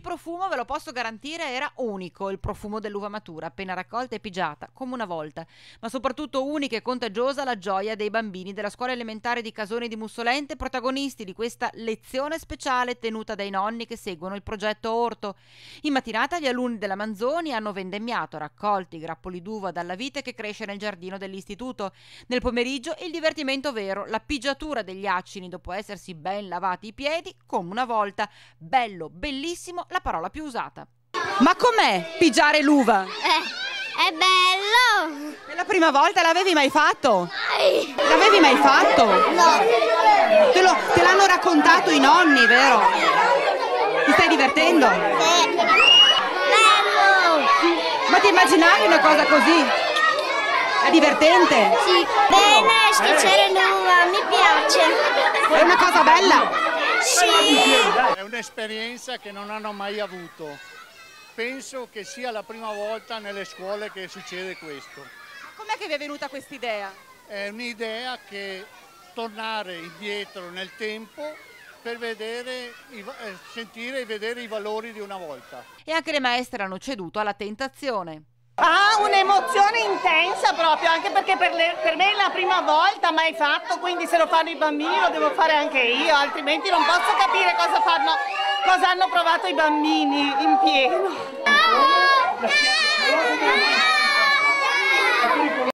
Profumo, ve lo posso garantire, era unico, il profumo dell'uva matura, appena raccolta e pigiata, come una volta. Ma soprattutto unica e contagiosa la gioia dei bambini della scuola elementare di Casone di Mussolente, protagonisti di questa lezione speciale tenuta dai nonni che seguono il progetto Orto. In mattinata gli alunni della Manzoni hanno vendemmiato, raccolti grappoli d'uva dalla vite che cresce nel giardino dell'istituto. Nel pomeriggio il divertimento vero, la pigiatura degli acini dopo essersi ben lavati i piedi, come una volta. Bello, bellissimo la parola più usata. Ma com'è pigiare l'uva? Eh, è bello! È la prima volta, l'avevi mai fatto? L'avevi mai fatto? No! Te, lo- te l'hanno raccontato i nonni, vero? Ti stai divertendo? Sì. Bello! Ma ti immaginavi una cosa così? È divertente? Sì. Bene, schiacciare l'uva, mi piace. È una cosa bella? Sì. È un'esperienza che non hanno mai avuto. Penso che sia la prima volta nelle scuole che succede questo. Com'è che vi è venuta quest'idea? È un'idea che tornare indietro nel tempo per vedere, eh, sentire e vedere i valori di una volta. E anche le maestre hanno ceduto alla tentazione. Ha un'emozione intensa proprio, anche perché per, le- per me è la prima volta mai fatto, quindi se lo fanno i bambini lo devo fare anche io, altrimenti non posso capire cosa, fanno, cosa hanno provato i bambini in pieno.